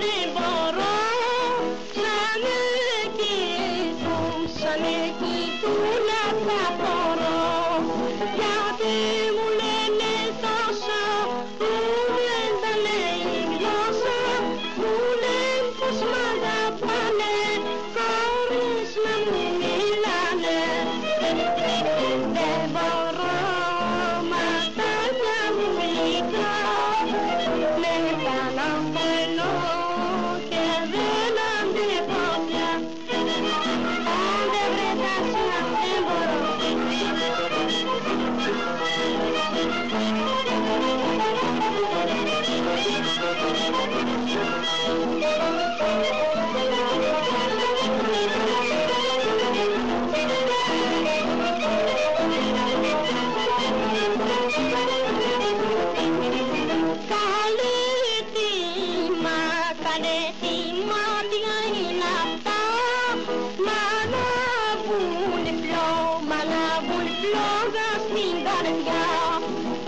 δεν μπορώ να νικήσω Σαν νικητούλα θα μπορώ Γιατί μου λένε τόσο Μου λένε τα λέει η γλώσσα Μου λένε πως μ' αγαπάνε Χωρίς να μου μιλάνε Δεν μπορώ Blow, my love will blow the steam down and down.